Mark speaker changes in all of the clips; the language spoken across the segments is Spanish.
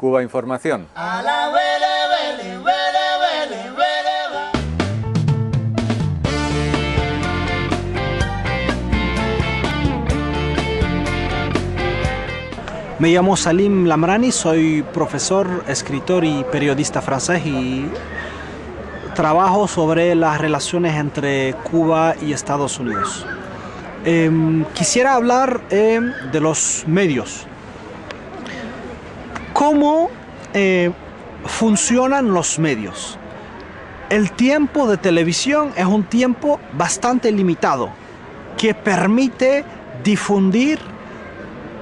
Speaker 1: Cuba Información.
Speaker 2: Me llamo Salim Lamrani, soy profesor, escritor y periodista francés y trabajo sobre las relaciones entre Cuba y Estados Unidos. Em, quisiera hablar em, de los medios. ¿Cómo eh, funcionan los medios? El tiempo de televisión es un tiempo bastante limitado que permite difundir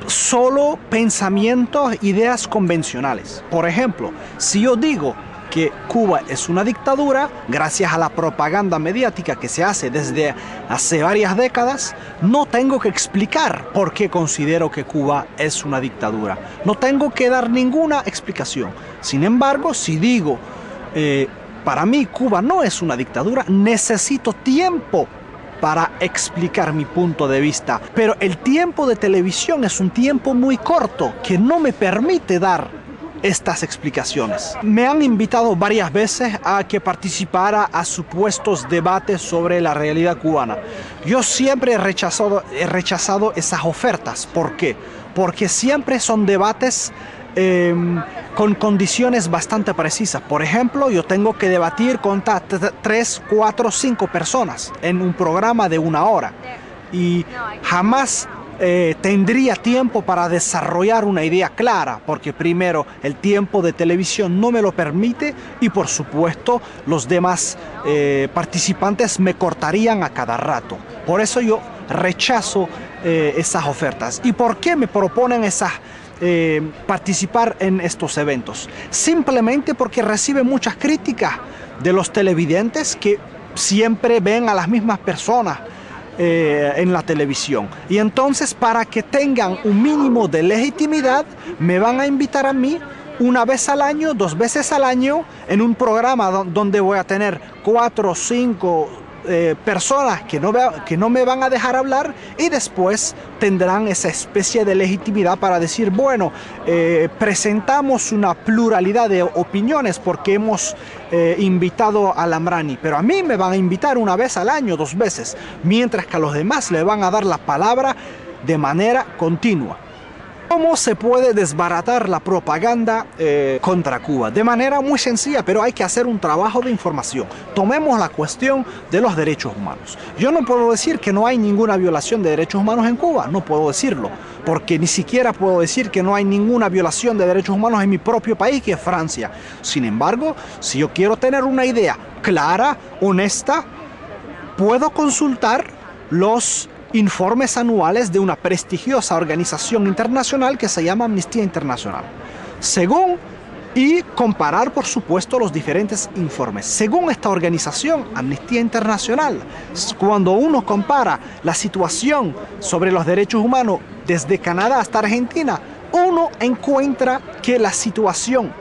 Speaker 2: solo pensamientos, ideas convencionales. Por ejemplo, si yo digo que Cuba es una dictadura, gracias a la propaganda mediática que se hace desde hace varias décadas, no tengo que explicar por qué considero que Cuba es una dictadura. No tengo que dar ninguna explicación. Sin embargo, si digo, eh, para mí Cuba no es una dictadura, necesito tiempo para explicar mi punto de vista. Pero el tiempo de televisión es un tiempo muy corto que no me permite dar estas explicaciones. Me han invitado varias veces a que participara a supuestos debates sobre la realidad cubana. Yo siempre he rechazado, he rechazado esas ofertas. ¿Por qué? Porque siempre son debates Em, con condiciones bastante precisas. Por ejemplo, yo tengo que debatir contra 3, 4, 5 personas en un programa de una hora y jamás eh, tendría tiempo para desarrollar una idea clara, porque primero el tiempo de televisión no me lo permite y por supuesto los demás eh, participantes me cortarían a cada rato. Por eso yo rechazo eh, esas ofertas. ¿Y por qué me proponen esas participar en estos eventos. Simplemente porque recibe muchas críticas de los televidentes que siempre ven a las mismas personas eh, en la televisión. Y entonces para que tengan un mínimo de legitimidad, me van a invitar a mí una vez al año, dos veces al año, en un programa donde voy a tener cuatro, cinco, eh, personas que no, que no me van a dejar hablar y después tendrán esa especie de legitimidad para decir, bueno, eh, presentamos una pluralidad de opiniones porque hemos eh, invitado a Lambrani, pero a mí me van a invitar una vez al año, dos veces, mientras que a los demás le van a dar la palabra de manera continua. ¿Cómo se puede desbaratar la propaganda eh, contra Cuba? De manera muy sencilla, pero hay que hacer un trabajo de información. Tomemos la cuestión de los derechos humanos. Yo no puedo decir que no hay ninguna violación de derechos humanos en Cuba, no puedo decirlo, porque ni siquiera puedo decir que no hay ninguna violación de derechos humanos en mi propio país, que es Francia. Sin embargo, si yo quiero tener una idea clara, honesta, puedo consultar los informes anuales de una prestigiosa organización internacional que se llama Amnistía Internacional. Según y comparar, por supuesto, los diferentes informes. Según esta organización, Amnistía Internacional, cuando uno compara la situación sobre los derechos humanos desde Canadá hasta Argentina, uno encuentra que la situación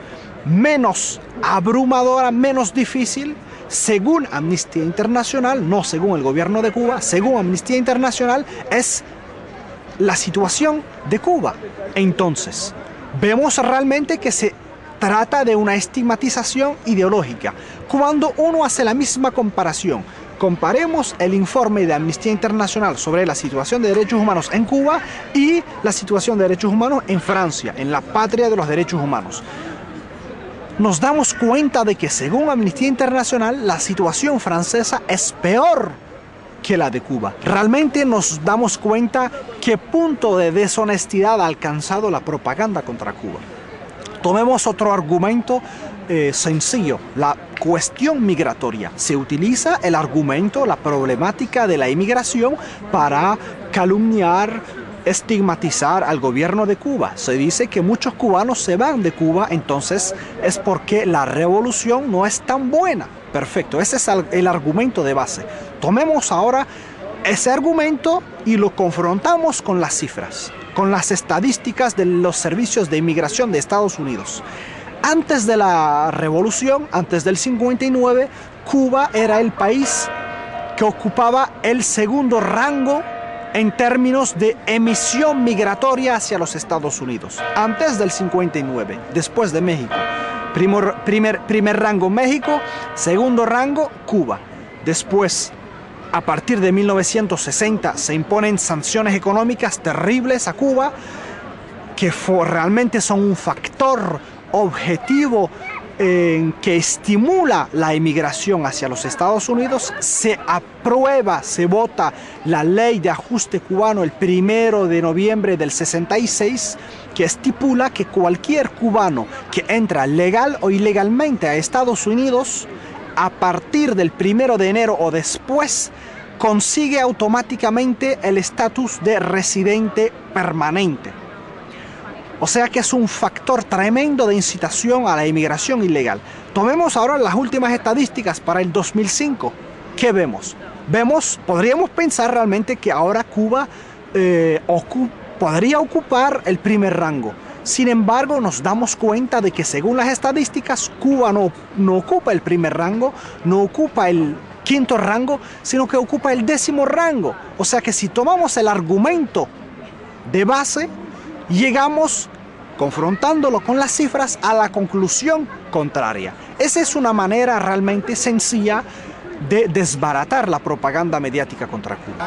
Speaker 2: menos abrumadora, menos difícil, según Amnistía Internacional, no según el gobierno de Cuba, según Amnistía Internacional, es la situación de Cuba. Entonces, vemos realmente que se trata de una estigmatización ideológica. Cuando uno hace la misma comparación, comparemos el informe de Amnistía Internacional sobre la situación de derechos humanos en Cuba y la situación de derechos humanos en Francia, en la patria de los derechos humanos nos damos cuenta de que según Amnistía Internacional la situación francesa es peor que la de Cuba. Realmente nos damos cuenta qué punto de deshonestidad ha alcanzado la propaganda contra Cuba. Tomemos otro argumento eh, sencillo, la cuestión migratoria. Se utiliza el argumento, la problemática de la inmigración para calumniar, estigmatizar al gobierno de Cuba. Se dice que muchos cubanos se van de Cuba, entonces es porque la revolución no es tan buena. Perfecto, ese es el argumento de base. Tomemos ahora ese argumento y lo confrontamos con las cifras, con las estadísticas de los servicios de inmigración de Estados Unidos. Antes de la revolución, antes del 59, Cuba era el país que ocupaba el segundo rango en términos de emisión migratoria hacia los Estados Unidos. Antes del 59, después de México. Primer, primer, rango México, segundo rango Cuba. Después, a partir de 1960, se imponen sanciones económicas terribles a Cuba que realmente son un factor objetivo que estimula la inmigración hacia los Estados Unidos, se aprueba, se vota la ley de ajuste cubano el primero de noviembre del 66, que estipula que cualquier cubano que entra legal o ilegalmente a Estados Unidos, a partir del primero de enero o después, consigue automáticamente el estatus de residente permanente. O sea que es un factor tremendo de incitación a la inmigración ilegal. Tomemos ahora las últimas estadísticas para el 2005. ¿Qué vemos? Vemos, podríamos pensar realmente que ahora Cuba eh, podría ocupar el primer rango. Sin embargo, nos damos cuenta de que según las estadísticas, Cuba no, no ocupa el primer rango, no ocupa el quinto rango, sino que ocupa el décimo rango. O sea que si tomamos el argumento de base, llegamos, confrontándolo con las cifras, a la conclusión contraria. Esa es una manera realmente sencilla de desbaratar la propaganda mediática contra Cuba.